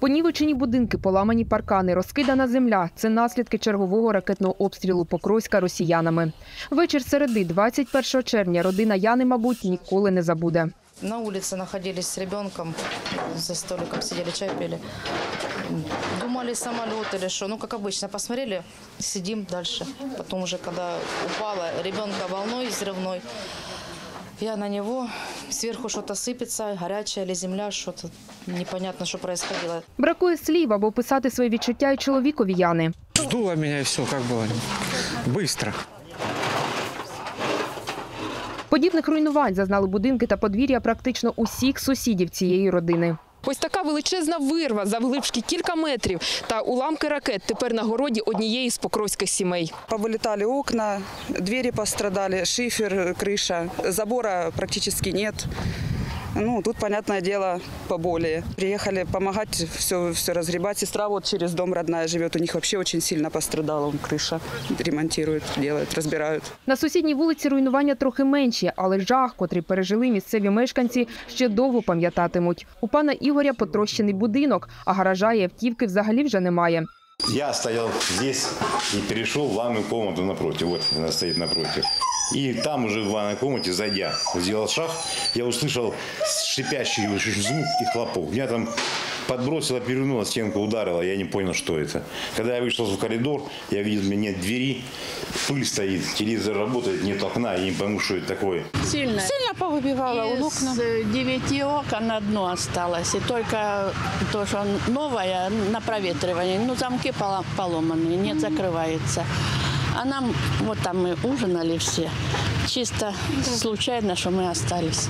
Понівечені будинки, поламані паркани, розкидана земля – це наслідки чергового ракетного обстрілу Покровська росіянами. Вечір середи, 21 червня, родина Яни, мабуть, ніколи не забуде. На улице находились с ребенком, за столиком сидели, чай пили. Думали самолет или что. Ну, как обычно, посмотрели, сидим дальше. Потом уже, когда упала ребенка волной взрывной, я на него, сверху что-то сыпется, горячая или земля, что-то непонятно, что происходило. Бракує слів, аби описати свої відчуття й чоловікові Яни. Сдуло меня и все, как было. Быстро. Подібних руйнувань зазнали будинки та подвір'я практично усіх сусідів цієї родини. Ось така величезна вирва завглибшки кілька метрів та уламки ракет тепер на городі однієї з покровських сімей. Повилітали окна, двері пострадали, шифер, криша, Забора практически нет. Ну, тут, понятное дело, поболее. Приехали помогать все, все разгребать. Сестра вот через дом родная живет. У них вообще очень сильно пострадала крыша. Ремонтируют, делают, разбирают. На сусідній вулиці руйнування трохи менші, але жах, котрий пережили місцеві мешканці, ще довго пам'ятатимуть. У пана Ігоря потрощений будинок, а гаража і автівки взагалі вже немає. Я стоял здесь и перешел в ванную комнату напротив. Вот она стоит напротив. И там уже в ванной комнате, зайдя, сделал шаг, я услышал шипящий звук и хлопок. Меня там подбросило, перевернуло, стенка ударила, я не понял, что это. Когда я вышел в коридор, я видел, у меня нет двери, пыль стоит, телевизор работает, нет окна, я не пойму, что это такое. Сильно. Сильно повыбивало Из окна. девяти окон одно осталось. И только то, что новое на проветривание. Ну, замки поло- поломанные, нет, закрывается. А нам, вот там мы ужинали все, чисто случайно, что мы остались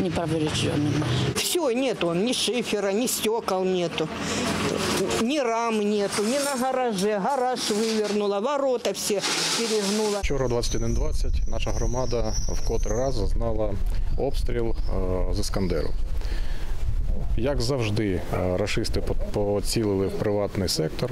неповрежденными. Все, нету, ни шифера, ни стекол нету, ни рам нету, ни на гараже. Гараж вывернула, ворота все перегнула. Вчора 21.20 наша громада вкотре раз зазнала обстріл е, з Іскандеру. Як завжди, е, рашисти по- поцілили в приватний сектор.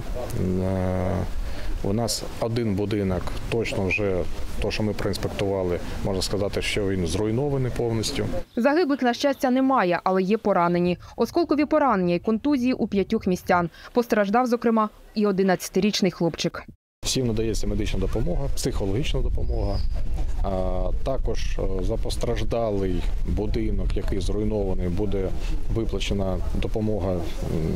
у нас один будинок, точно вже то, що ми проінспектували, можна сказати, що він зруйнований повністю. Загиблих, на щастя, немає, але є поранені. Осколкові поранення і контузії у п'ятьох містян. Постраждав, зокрема, і 11-річний хлопчик. Всім надається медична допомога, психологічна допомога. Також е, за постраждалий будинок, який зруйнований, буде виплачена допомога м,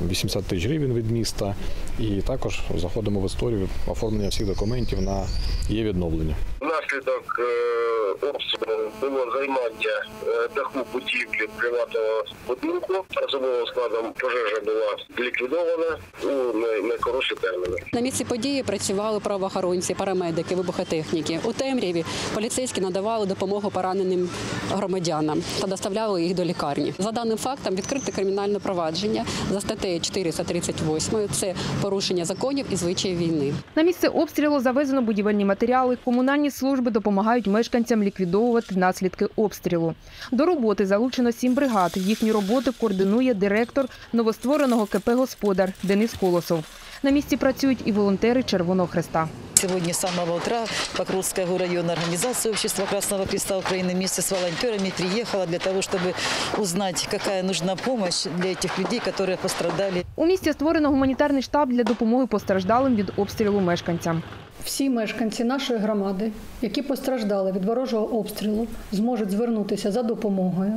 80 тисяч гривень від міста. І також заходимо в історію оформлення всіх документів на є відновлення. Внаслідок е, обстрілу було займання е, даху будівлі приватного будинку. Особовим складом пожежа була ліквідована у найкоротші терміни. На місці події працювали правоохоронці, парамедики, вибухотехніки. У темряві поліцейські надавали допомогу пораненим громадянам та доставляли їх до лікарні. За даним фактом відкрите кримінальне провадження за статтею 438 – це порушення законів і звичаїв війни. На місце обстрілу завезено будівельні матеріали. Комунальні служби допомагають мешканцям ліквідовувати наслідки обстрілу. До роботи залучено сім бригад. Їхню роботу координує директор новоствореного КП «Господар» Денис Колосов. На місці працюють і волонтери Червоного Хреста. Сегодня с самого утра Покровская районная организация Общества Красного Креста Украины вместе с волонтерами приехала для того, чтобы узнать, какая нужна помощь для этих людей, которые пострадали. У місті створено гуманітарний штаб для допомоги постраждалим від обстрілу мешканцям. Всі мешканці нашої громади, які постраждали від ворожого обстрілу, зможуть звернутися за допомогою,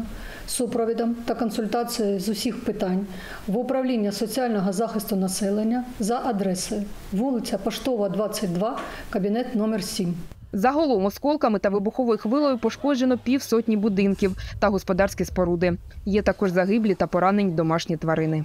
супровідом та консультацією з усіх питань в управління соціального захисту населення за адресою вулиця Поштова, 22, кабінет номер 7. Загалом осколками та вибуховою хвилою пошкоджено півсотні будинків та господарські споруди. Є також загиблі та поранені домашні тварини.